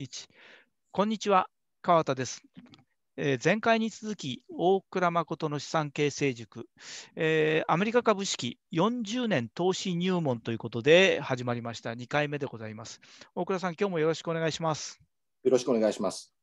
1こんにちは、川田です。えー前回に続き、大倉誠の資産形成塾、えーアメリカ株式40年投資入門ということで始まりました2回目でございます。大倉さん、今日もよろしくお願いします。よろしくお願いします。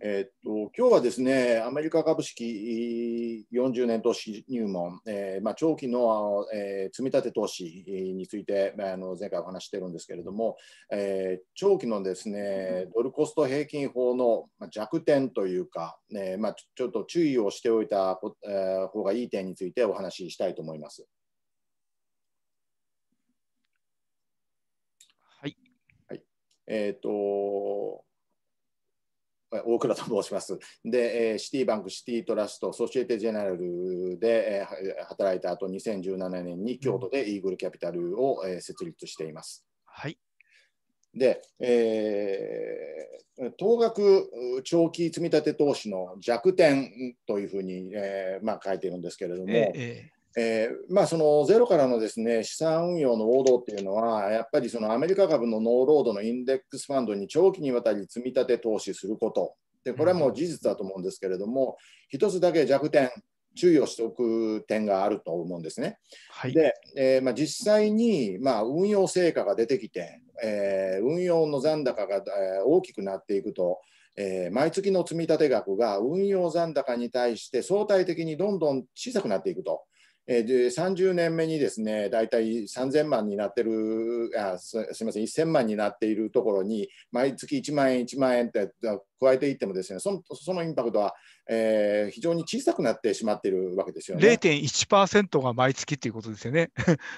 えーっと今日はですね、アメリカ株式40年投資入門、えーまあ、長期の、えー積み立て投資について、まあ、あの前回お話してるんですけれども、えー長期のですねドルコスト平均法のまあ弱点というか、ねまあ、ちょっと注意をしておいたこえー方がいい点についてお話ししたいと思います。はい。えっ、と、大倉と申します。で、えーシティバンク、シティトラスト、ソシエテジェネラルで、働いた後、2017年に京都でイーグルキャピタルを、えー設立しています。はい。で、えー、東額長期積み立て投資の弱点というふうに、えーまあ、書いてるんですけれども、えええーまあ、そのゼロからのです、ね、資産運用の王道っていうのは、やっぱりそのアメリカ株のノーロードのインデックスファンドに長期にわたり積み立て投資すること、でこれはもう事実だと思うんですけれども、一つだけ弱点、注意をしておく点があると思うんですね。はい。で、えーまあ、実際に、まあ、運用成果が出てきて、えー運用の残高が、えー大きくなっていくと、えー毎月の積み立て額が運用残高に対して相対的にどんどん小さくなっていくと。えーで30年目にですね、大体3000万になってるあす、すみません、1000万になっているところに、毎月1万円、1万円って加えていってもですね、そのそのインパクトは、えー非常に小さくなってしまっているわけですよね。0.1%が毎月っていうことですよね。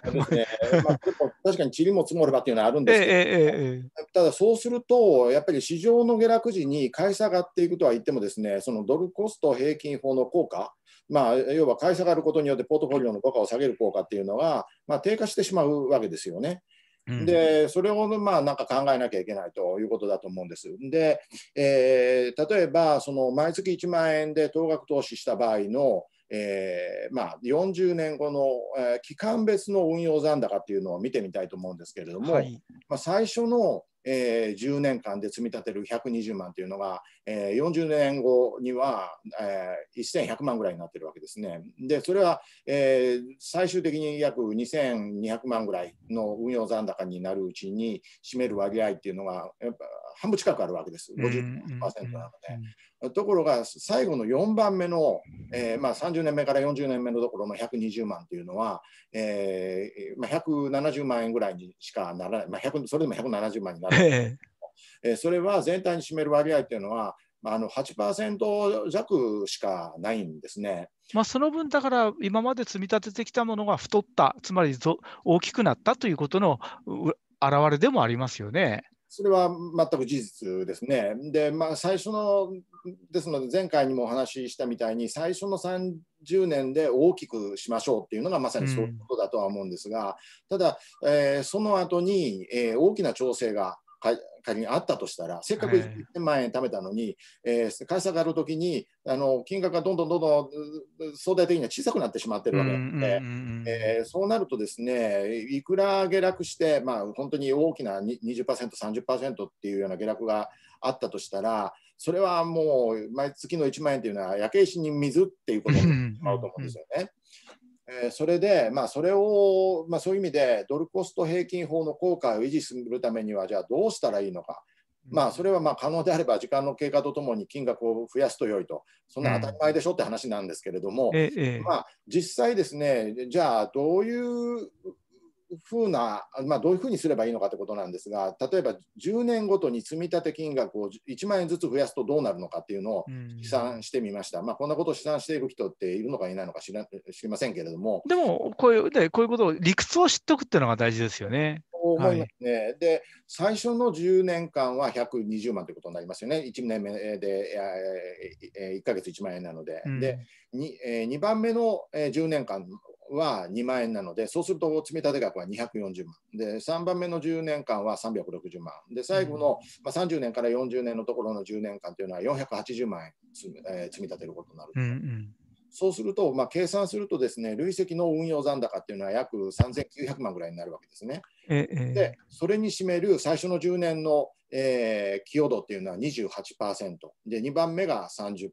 ですね。まあ、確かに塵も積もればっていうのはあるんええですけど、えええただそうすると、やっぱり市場の下落時に買い下がっていくとは言ってもですね、そのドルコスト平均法の効果、まあ、要は買い下がることによってポートフォリオの効果を下げる効果っていうのは、まあ、低下してしまうわけですよね。で、それをまあなんか考えなきゃいけないということだと思うんです。で、えー例えば、その毎月1万円で当額投資した場合の、えーまあ、40年後の、えー期間別の運用残高っていうのを見てみたいと思うんですけれども、はい。まあ、最初の、えー10年間で積み立てる120万というのが、えー40年後には、えー1100万ぐらいになってるわけですね。で、それは、えー最終的に約2200万ぐらいの運用残高になるうちに占める割合っていうのが、やっぱ半分近くあるわけです。50%なので。ところが、最後の4番目の、えーまあ、30年目から40年目のところの120万というのは、えーまあ、170万円ぐらいにしかならない、まあ、100それでも170万になる、えええーそれは全体に占める割合というのは、まあ、あの8%弱しかないんですね。まあ、その分だから今まで積み立ててきたものが太った、つまりぞ大きくなったということのう表れでもありますよね。それは全く事実ですね。で、まあ、最初の、ですので、前回にもお話ししたみたいに、最初の30年で大きくしましょうっていうのがまさにそういうことだとは思うんですが、ただ、えーその後に、えー大きな調整がか仮にあったとしたら、せっかくはい1000万円貯めたのに、えー、会社があるときにあの、金額がどんどんどんどんう相対的には小さくなってしまってるわけで、えーそうなるとですね、いくら下落して、まあ、本当に大きなに20%、30%っていうような下落があったとしたら、それはもう毎月の1万円というのは焼け石に水っていうことになってしまうと思うんですよね。えーそれで、まあ、それを、まあ、そういう意味でドルコスト平均法の効果を維持するためには、じゃあどうしたらいいのか。まあ、それはまあ可能であれば時間の経過とともに金額を増やすと良いと、そんな当たり前でしょって話なんですけれども、まあ、実際ですね、じゃあどういうふうな、まあ、どういうふうにすればいいのかということなんですが、例えば10年ごとに積み立て金額を1万円ずつ増やすとどうなるのかっていうのをうん試算してみました。まあ、こんなことを試算している人っているのかいないのか知ら知りませんけれども、でもこういうで、こういうことを理屈を知っておくっていうのが大事ですよね。思いますね。で、最初の10年間は120万ということになりますよね。1年目で、えーえー1ヶ月1万円なので。うんで、にえー2番目のえー10年間は2万円なので、そうすると積み立て額は240万。で、3番目の10年間は360万。で、最後の、まあ、30年から40年のところの10年間というのは480万円積み,、えー積み立てることになる。うんうんそうすると、まあ、計算するとですね、累積の運用残高っていうのは約3900万ぐらいになるわけですね。ええ。で、それに占める最初の10年の、えー、寄与度っていうのは28%、で、2番目が30%、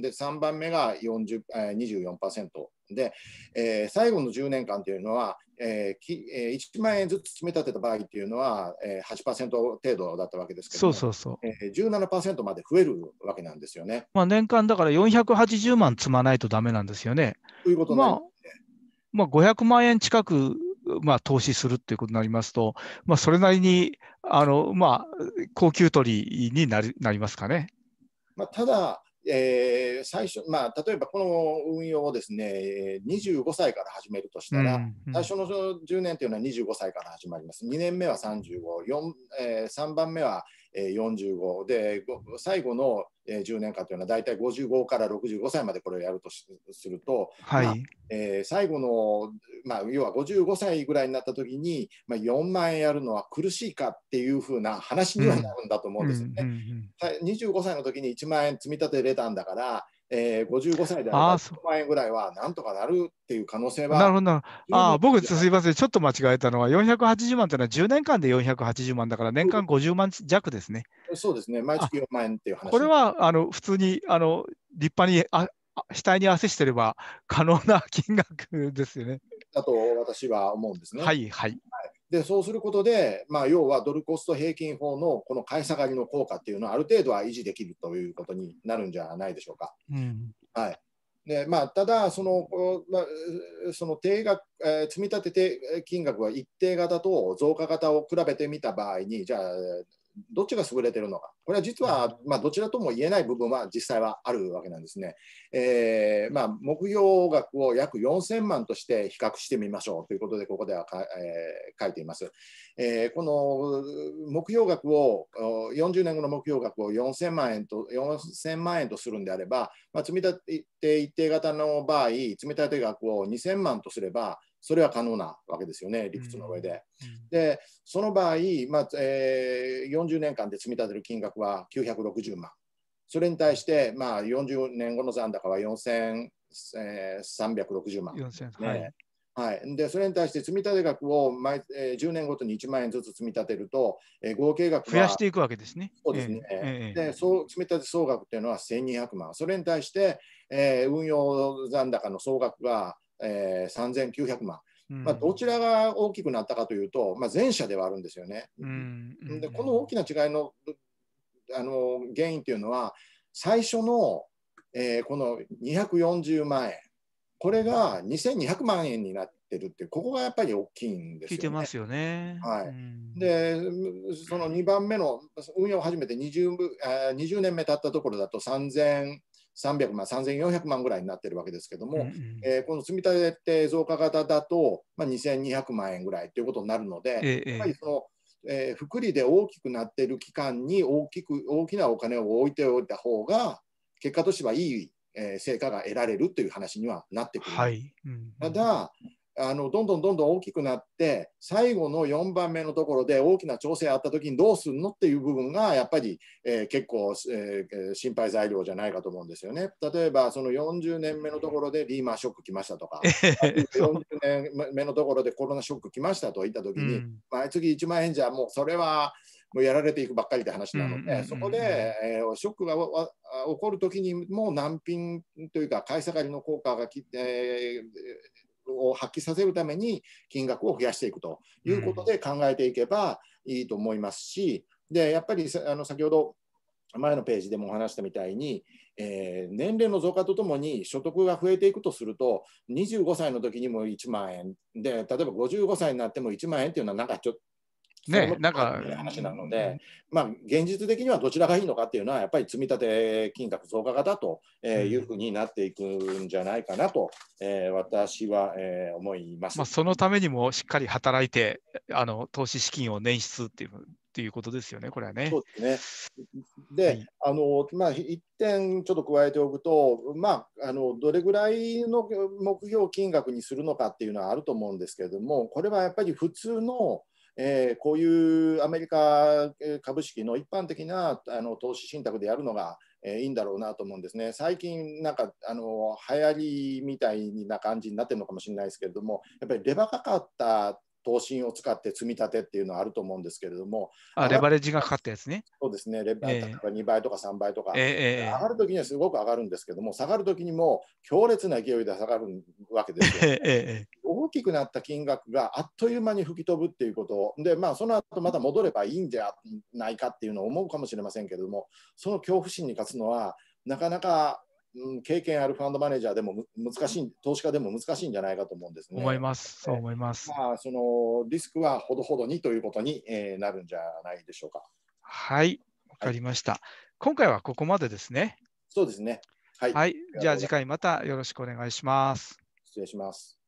で、3番目が40、えー、24%で、えー、最後の10年間っていうのは、えーきえー、1万円ずつ積み立てた場合っていうのは、えー、8%程度だったわけですけどそうそうそう。えー、17%まで増えるわけなんですよね。まあ、年間だから480万積まないとダメなんですよね。ということになりますまあ、500万円近く、まあ、投資するっていうことになりますと、まあ、それなりにあの、まあ、高級取りになりなりますかね。まあ、ただ、えー、最初、まあ、例えばこの運用をですね、25歳から始めるとしたら、うんうん最初の10年というのは25歳から始まります。2年目は35、4えー、3番目はえー45で、ご最後のえー10年間というのは大体55から65歳までこれをやるとしすると、はい。まあえー最後の、まあ、要は55歳ぐらいになった時に、まあ、4万円やるのは苦しいかっていうふうな話にはなるんだと思うんですよね。うんうんうんさ25歳の時に1万円積み立てれたんだから、えー、55歳であれば1万円ぐらいはなんとかなるっていう可能性はなるほどな。あ僕、すいません、ちょっと間違えたのは、480万というのは10年間で480万だから、年間50万弱ですね。そうですね、毎月4万円っていう話。これはあの普通にあの立派にああ額に汗してれば可能な金額ですよね。だと私は思うんですね。はいはい。でそうすることで、まあ、要はドルコスト平均法のこの買い下がりの効果っていうのはある程度は維持できるということになるんじゃないでしょうか。うんはいでまあ、ただその、まあ、その定額、えー積み立てて金額は一定型と増加型を比べてみた場合に、じゃあ、どっちが優れてるのか、これは実は、まあ、どちらとも言えない部分は実際はあるわけなんですね。えーまあ、目標額を約4000万として比較してみましょうということで、ここではか、えー書いています。えーこの目標額を、お40年後の目標額を4000万円と ,4000 万円とするんであれば、まあ、積み立て一定型の場合、積み立て額を2000万とすれば、それは可能なわけですよね、理屈の上で。で、その場合、まあえー40年間で積み立てる金額は960万。それに対して、まあ、40年後の残高は4360万。4000ねはい。はい、でそれに対して積み立て額を毎、えー10年ごとに1万円ずつ積み立てると、えー合計額は増やしていくわけですね。そうですねええええで総積み立て総額っていうのは1200万、それに対して、えー運用残高の総額が、えー3900万、うん。まあ、どちらが大きくなったかというと、まあ、前者ではあるんですよね。うん。うん。でこの大きな違いのあの原因っていうのは、最初の、えーこの240万円、これが2200万円になってるっていう、ここがやっぱり大きいんですよ、ね。聞いてますよね。はい。うん。で、その2番目の運用を始めて 20, あー20年目経ったところだと3300万、3400万ぐらいになってるわけですけども、うんうんえーこの積み立て増加型だと、まあ、2200万円ぐらいということになるので、ええやっぱりその、えー福利で大きくなっている期間に大きく大きなお金を置いておいた方が、結果としてはいい、えー成果が得られるという話にはなってくる。はい。うんただあの、どんどんどんどん大きくなって、最後の4番目のところで大きな調整あったときにどうするのっていう部分が、やっぱり、えー結構、えー心配材料じゃないかと思うんですよね。例えば、その40年目のところでリーマンショック来ましたとか、40年目のところでコロナショック来ましたと言ったときに、うん。毎月1万円じゃもうそれはもうやられていくばっかりって話なので、そこで、えーショックが起こるときにもう難品というか買い下がりの効果がき、えーを発揮させるために金額を増やしていくということで考えていけばいいと思いますし、でやっぱりさあの先ほど前のページでもお話したみたいに、えー年齢の増加とともに所得が増えていくとすると、25歳の時にも1万円で、例えば55歳になっても1万円っていうのは、なんかちょっねなんか話なので、まあ、現実的にはどちらがいいのかっていうのは、やっぱり積み立て金額増加型というふうになっていくんじゃないかなと、えー私は、えー思います。まあ、そのためにもしっかり働いて、あの投資資金を捻出っていうっていうことですよね、これはねそ。うですね。で、はいあのまあ、一点ちょっと加えておくと、まあ、あのどれぐらいの目標金額にするのかっていうのはあると思うんですけれども、これはやっぱり普通の、えーこういうアメリカえー株式の一般的なあの投資信託でやるのが、えーいいんだろうなと思うんですね。最近、なんかあの流行りみたいな感じになってるのかもしれないですけれども、やっぱりレバーかかった投資を使って積み立てっていうのはあると思うんですけれども、あレバレッジがかかったやつね。そうですね、レバええ例えば2倍とか3倍とか、ええ上がるときにはすごく上がるんですけども、下がるときにも強烈な勢いで下がるわけですよ。ええええ大きくなった金額があっという間に吹き飛ぶっていうことで、まあ、その後また戻ればいいんじゃないかっていうのを思うかもしれませんけれども、その恐怖心に勝つのは、なかなか、うん、経験あるファンドマネージャーでもむ難しい、投資家でも難しいんじゃないかと思うんですね。思います。そう思います。まあ、そのリスクはほどほどにということに、えーなるんじゃないでしょうか。はい、わかりました。今回はここまでですね。そうですね。はい、はい、じゃあ次回またよろしくお願いします。失礼します。